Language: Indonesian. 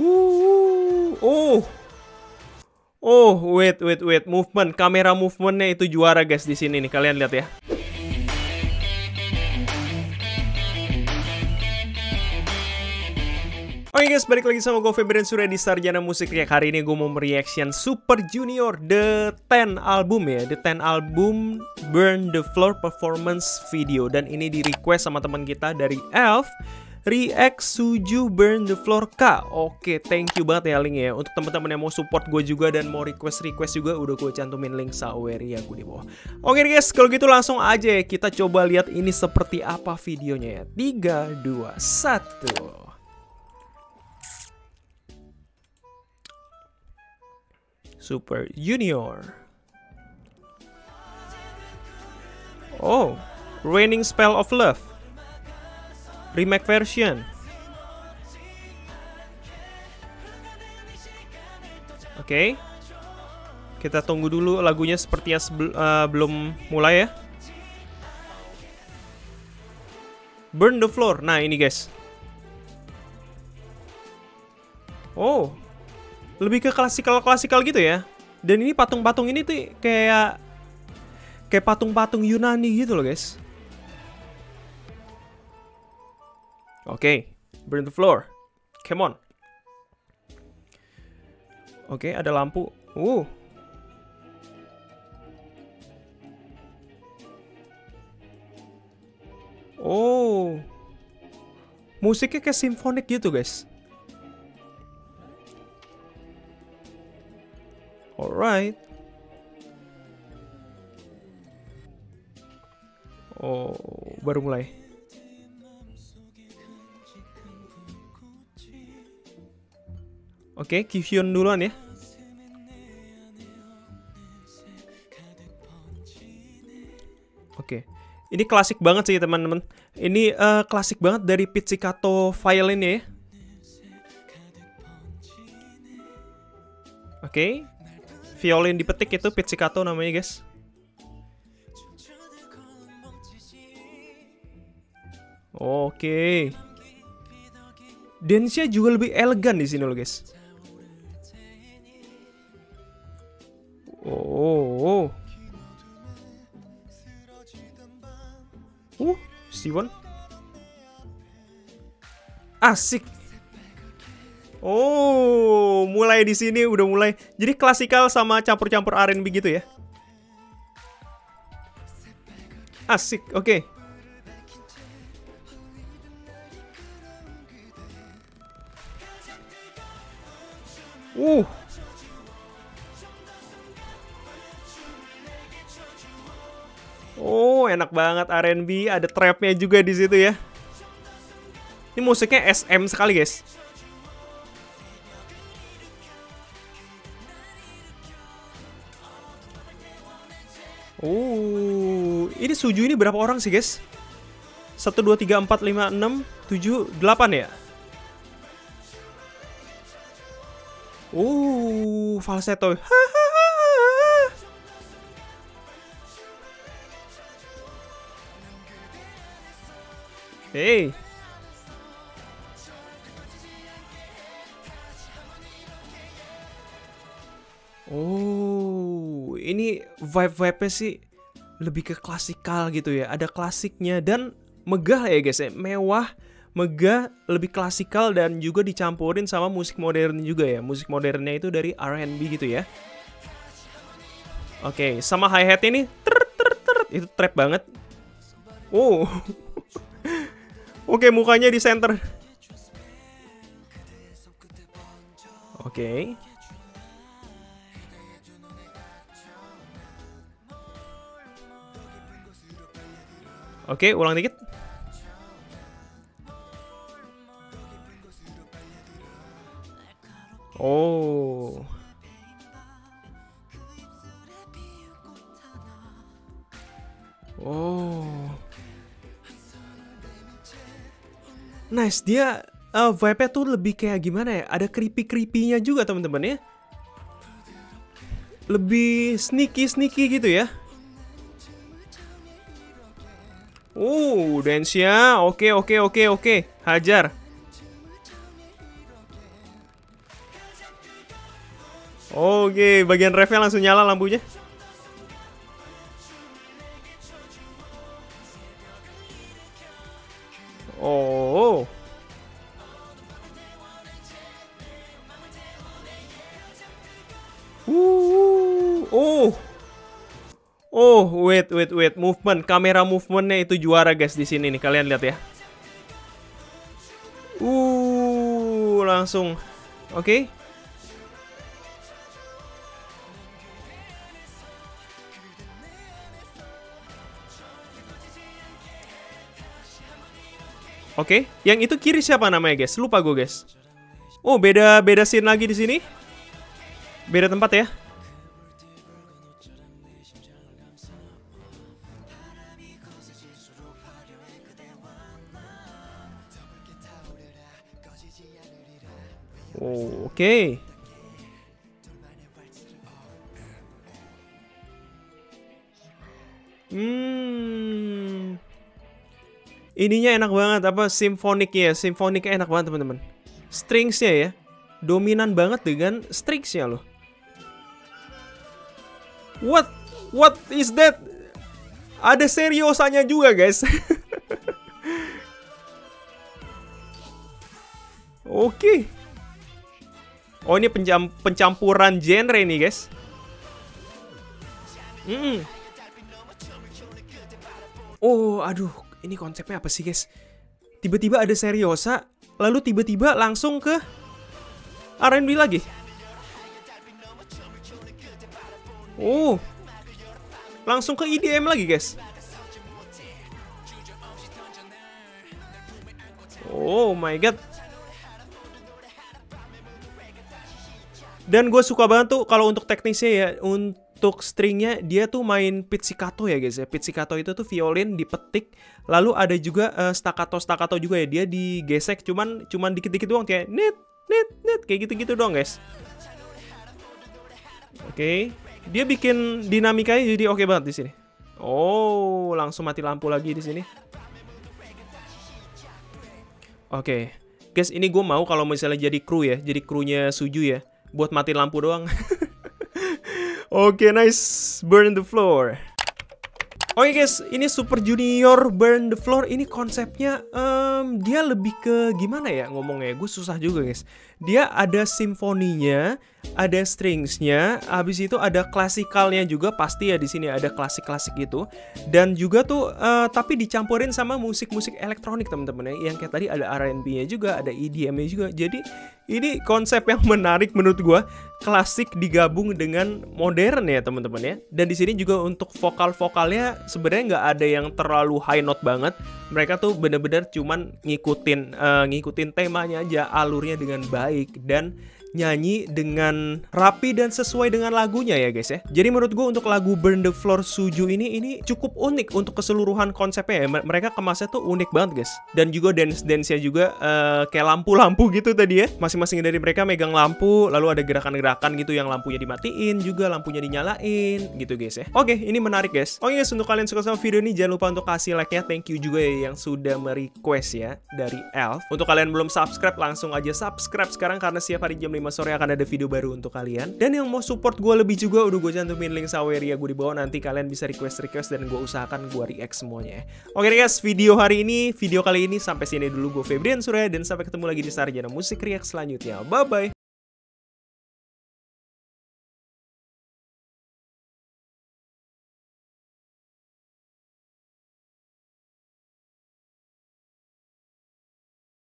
Uh, oh. Oh, wait, wait, wait. Movement, kamera movementnya itu juara guys di sini nih. Kalian lihat ya. Oke guys, balik lagi sama gue Febrian Surya di Sarjana Musik React Hari ini gue mau mereaction Super Junior The 10 album ya The 10 album Burn the Floor Performance Video Dan ini di request sama teman kita dari Elf React Suju Burn the Floor K. Oke, thank you banget ya link ya. Untuk teman-teman yang mau support gue juga dan mau request-request juga Udah gue cantumin link sawer ya gue di bawah. Oke guys, kalau gitu langsung aja ya Kita coba lihat ini seperti apa videonya ya. 3, 2, 1 Super Junior. Oh, Raining Spell of Love. Remake version. Oke. Okay. Kita tunggu dulu lagunya sepertinya uh, belum mulai ya. Burn the Floor. Nah, ini guys. Oh, lebih ke klasikal-klasikal gitu ya. Dan ini patung-patung ini tuh kayak kayak patung-patung Yunani gitu loh, guys. Oke, okay. burn the floor. Come on. Oke, okay, ada lampu. Uh. Oh. Musiknya kayak simfonik gitu, guys. Alright. Oh, baru mulai. Oke, Kihyun duluan ya. Oke. Ini klasik banget sih teman-teman. Ini uh, klasik banget dari pizzicato violin ya. Oke. Violin dipetik itu pizzicato namanya guys Oke. Dance-nya juga lebih elegan di sini loh, guys. Oh. Uh, Steven. Asik. Oh, mulai di sini udah mulai. Jadi klasikal sama campur-campur R&B gitu ya. Asik, oke. Okay. Uh. Enak banget R&B, ada trapnya juga di situ ya. Ini musiknya SM sekali, guys. Oh, ini suju ini berapa orang sih, guys? 1 2 3 4 5 6 7 8 ya? Oh, falsetto. Hey. Oh, ini vibe-vibe sih lebih ke klasikal gitu ya. Ada klasiknya dan megah ya guys ya. Mewah, megah, lebih klasikal dan juga dicampurin sama musik modern juga ya. Musik modernnya itu dari R&B gitu ya. Oke, sama hi-hat ini ter, ter, ter, itu trap banget. Oh. Oke, mukanya di center. Oke. Oke, ulang dikit. Oh. Oh. Nice, dia uh, vibe-nya tuh lebih kayak gimana ya? Ada creepy-creepy-nya juga teman-teman ya. Lebih sneaky-sneaky gitu ya. Uh, dance-nya. Oke, oke, oke, oke. Hajar. Oke, bagian refnya langsung nyala lampunya. Oh. Uh, oh. Oh, wait, wait, wait. Movement, kamera movementnya itu juara guys di sini nih. Kalian lihat ya. Uh, langsung. Oke. Okay. Oke, okay. yang itu kiri siapa namanya, guys? Lupa gue, guys. Oh, beda beda scene lagi di sini. Beda tempat ya. Oh, oke. Okay. Hmm. Ininya enak banget apa simfoniknya ya. Simfoniknya enak banget, teman-teman. Stringsnya ya. Dominan banget dengan stringsnya loh. What? What is that? Ada seriosanya juga, guys. Oke. Okay. Oh, ini pencam pencampuran genre nih, guys. Hmm. Oh, aduh, ini konsepnya apa sih, guys? Tiba-tiba ada seriosa, lalu tiba-tiba langsung ke R&B lagi. Oh. Langsung ke EDM lagi, guys. Oh my god. Dan gue suka banget tuh kalau untuk teknisnya ya, untuk stringnya dia tuh main pizzicato ya guys ya. Pizzicato itu tuh violin dipetik, lalu ada juga uh, staccato staccato juga ya. Dia digesek cuman cuman dikit-dikit doang kayak net net net kayak gitu-gitu doang guys. Oke. Okay. Dia bikin dinamikanya jadi oke okay banget di sini. Oh, langsung mati lampu lagi di sini. Oke. Okay. Guys, ini gue mau kalau misalnya jadi kru ya, jadi krunya Suju ya, buat mati lampu doang. Oke, okay, nice. Burn the floor. Oke okay guys, ini Super Junior Burn the Floor ini konsepnya um, dia lebih ke gimana ya ngomongnya? Gue susah juga guys. Dia ada simfoninya, ada stringsnya, habis itu ada klasikalnya juga pasti ya di sini ada klasik-klasik gitu. Dan juga tuh uh, tapi dicampurin sama musik-musik elektronik teman-teman ya. Yang kayak tadi ada R&B-nya juga, ada EDM-nya juga. Jadi ini konsep yang menarik menurut gue klasik digabung dengan modern ya teman-teman ya dan di sini juga untuk vokal-vokalnya sebenarnya nggak ada yang terlalu high note banget mereka tuh bener-bener cuman ngikutin uh, ngikutin temanya aja alurnya dengan baik dan nyanyi dengan rapi dan sesuai dengan lagunya ya guys ya. Jadi menurut gue untuk lagu Burn the Floor Suju ini ini cukup unik untuk keseluruhan konsepnya ya. Mereka kemasnya tuh unik banget guys. Dan juga dance-dance-nya juga uh, kayak lampu-lampu gitu tadi ya. Masing-masing dari mereka megang lampu, lalu ada gerakan-gerakan gitu yang lampunya dimatiin, juga lampunya dinyalain gitu guys ya. Oke, ini menarik guys. Oke guys, untuk kalian suka sama video ini jangan lupa untuk kasih like-nya. Thank you juga ya yang sudah merequest ya dari Elf. Untuk kalian belum subscribe langsung aja subscribe sekarang karena setiap hari jam 5 sore akan ada video baru untuk kalian. Dan yang mau support gue lebih juga udah gue cantumin link Saweria gue di bawah nanti kalian bisa request-request dan gue usahakan gue react semuanya. Oke guys, video hari ini, video kali ini sampai sini dulu gue Febrian Surya dan sampai ketemu lagi di Sarjana Musik React selanjutnya. Bye bye.